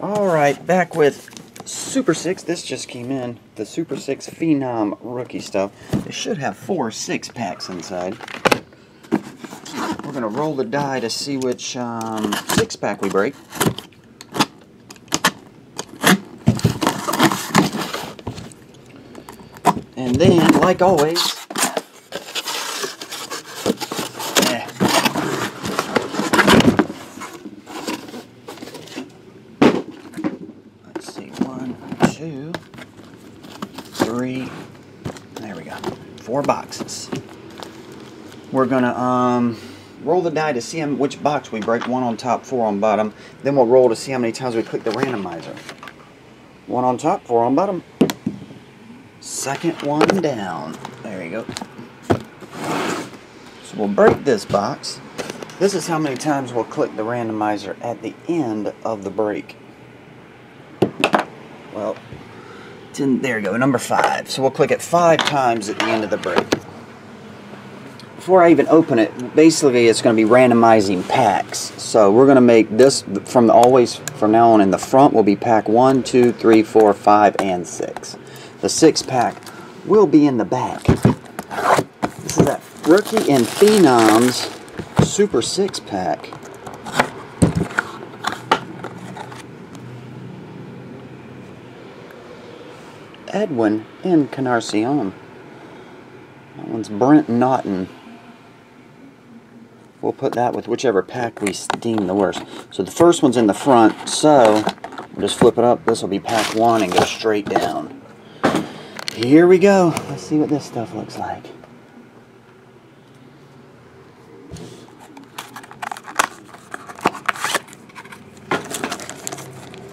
Alright, back with Super 6. This just came in. The Super 6 Phenom rookie stuff. It should have four six packs inside. We're going to roll the die to see which um, six pack we break. And then, like always, eh, let's see, one, two, three, there we go, four boxes. We're gonna um, roll the die to see which box we break, one on top, four on bottom. Then we'll roll to see how many times we click the randomizer. One on top, four on bottom. Second one down. There you go. So we'll break this box. This is how many times we'll click the randomizer at the end of the break. Well, ten, there you go, number five. So we'll click it five times at the end of the break. Before I even open it, basically it's going to be randomizing packs. So we're going to make this from the, always from now on in the front will be pack one, two, three, four, five, and six. The six pack will be in the back. This is that Rookie and Phenoms Super Six Pack. Edwin Encarnacion. That one's Brent Naughton. We'll put that with whichever pack we deem the worst. So the first one's in the front, so we'll just flip it up. This will be pack one and go straight down. Here we go. Let's see what this stuff looks like.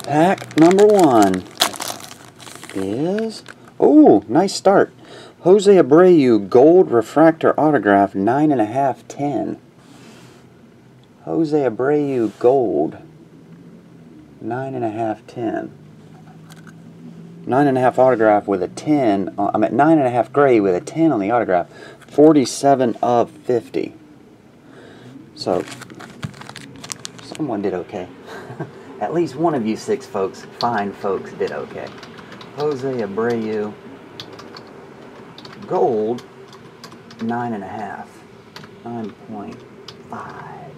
Pack number one is, oh, nice start. Jose Abreu Gold Refractor Autograph, 9.5, 10. Jose Abreu Gold, 9.5, 10. Nine and a half autograph with a 10. uh, I'm at nine and a half gray with a 10 on the autograph. 47 of 50. So, someone did okay. at least one of you six folks, fine folks, did okay. Jose Abreu, gold, nine and a half. 9.5.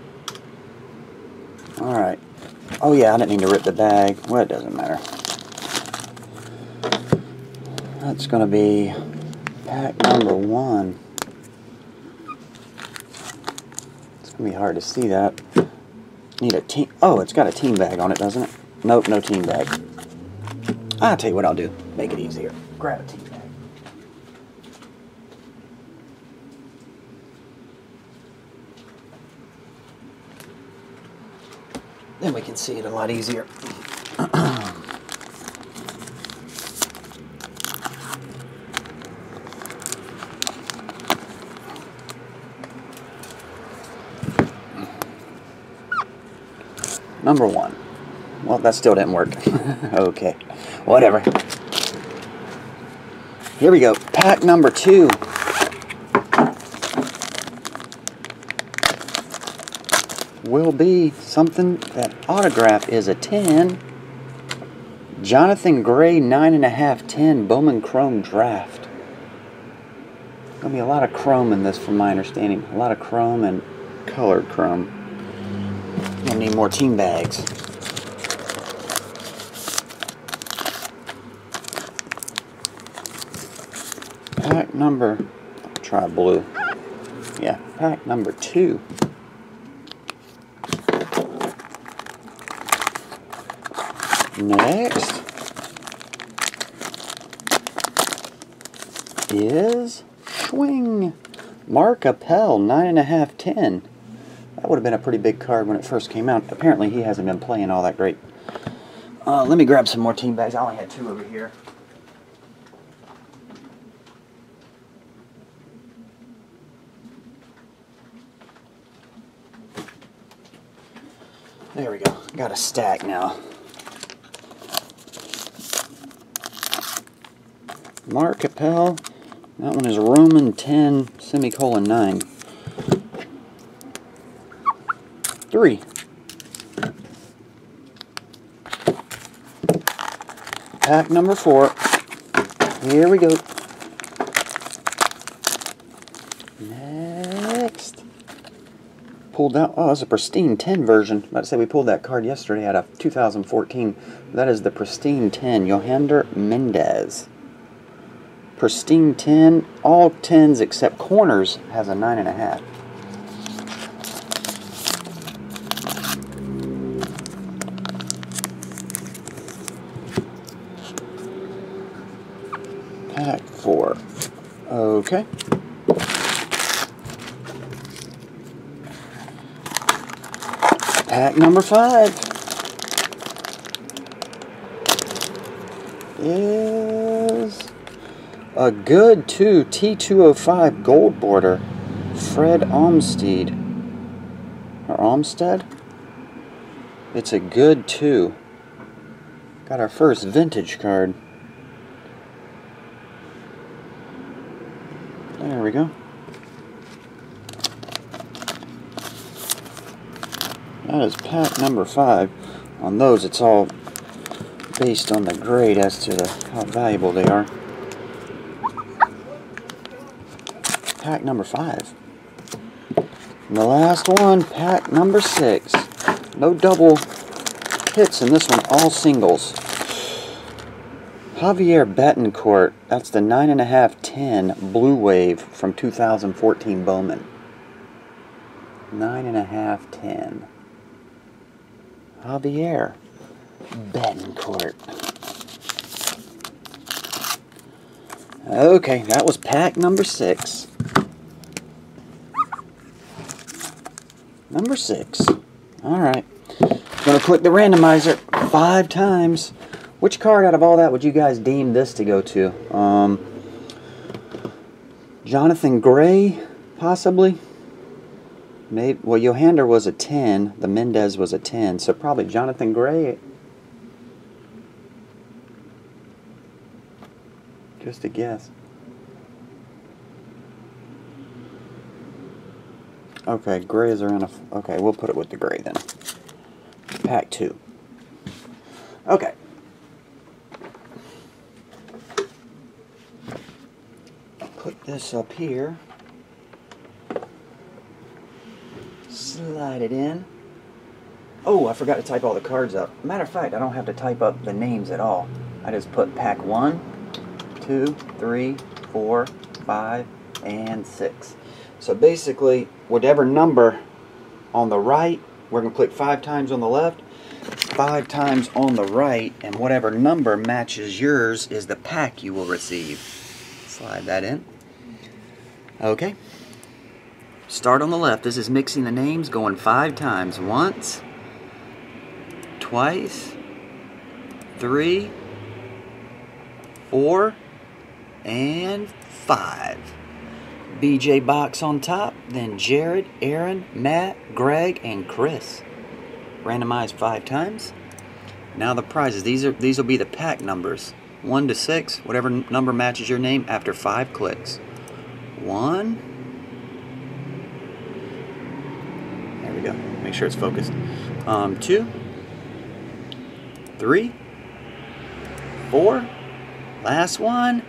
Alright. Oh yeah, I didn't mean to rip the bag. Well, it doesn't matter. That's going to be pack number one. It's going to be hard to see that. Need a team. Oh, it's got a team bag on it, doesn't it? Nope, no team bag. I'll tell you what I'll do. Make it easier. Grab a team bag. Then we can see it a lot easier. Number one. Well, that still didn't work. okay. Whatever. Here we go. Pack number two. Will be something that autograph is a 10. Jonathan Gray, 9.5, 10, Bowman Chrome Draft. Gonna be a lot of chrome in this, from my understanding. A lot of chrome and colored chrome. Gonna need more team bags. Pack number, try blue. Yeah, pack number two. Next is Schwing. Mark Appel, 9.5, 10. That would have been a pretty big card when it first came out. Apparently, he hasn't been playing all that great. Uh, let me grab some more team bags. I only had two over here. There we go. Got a stack now. Mark Appel. That one is Roman 10, semicolon 9. Three. pack number four. Here we go. Pulled out, oh, it's a pristine 10 version. To say we pulled that card yesterday out of 2014. That is the pristine 10, Yohander Mendez. Pristine 10, all 10s except corners has a 9.5. Pack 4. Okay. Pack number 5 is a good 2 T205 gold border Fred Olmstead. Or Olmstead? It's a good 2. Got our first vintage card. There we go. That is pack number five. On those, it's all based on the grade as to the, how valuable they are. Pack number five. And the last one, pack number six. No double hits in this one, all singles. Javier Betancourt, that's the 9.5 10 Blue Wave from 2014 Bowman. 9.5 10. Javier Betancourt. Okay, that was pack number six. Number six. Alright. Gonna click the randomizer five times. Which card out of all that would you guys deem this to go to? Um, Jonathan Gray, possibly? Maybe, well, Yohander was a 10. The Mendez was a 10. So probably Jonathan Gray. Just a guess. Okay, grays are in a... Okay, we'll put it with the gray then. Pack 2. Okay. Put this up here. Slide it in. Oh, I forgot to type all the cards up. Matter of fact, I don't have to type up the names at all. I just put pack 1, 2, 3, 4, 5, and 6. So basically, whatever number on the right, we're going to click 5 times on the left, 5 times on the right, and whatever number matches yours is the pack you will receive. Slide that in. Okay. Start on the left. This is mixing the names, going five times. Once, twice, three, four, and five. BJ Box on top, then Jared, Aaron, Matt, Greg, and Chris. Randomized five times. Now the prizes. These are these will be the pack numbers. One to six, whatever number matches your name after five clicks. One. There we go. Make sure it's focused. Um, two. Three. Four. Last one.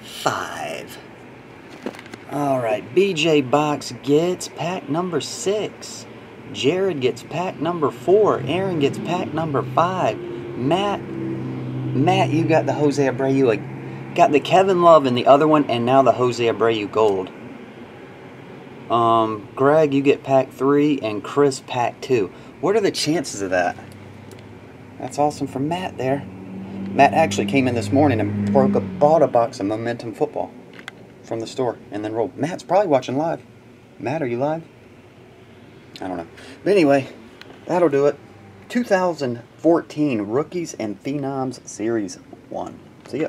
Five. All right, BJ Box gets pack number six. Jared gets pack number four. Aaron gets pack number five. Matt, Matt, you got the Jose Abreu. Got the Kevin Love in the other one, and now the Jose Abreu Gold. Um, Greg, you get pack three, and Chris pack two. What are the chances of that? That's awesome from Matt there. Matt actually came in this morning and broke a, bought a box of Momentum Football from the store and then rolled. Matt's probably watching live. Matt, are you live? I don't know. But anyway, that'll do it. 2014 Rookies and Phenoms Series 1. See ya.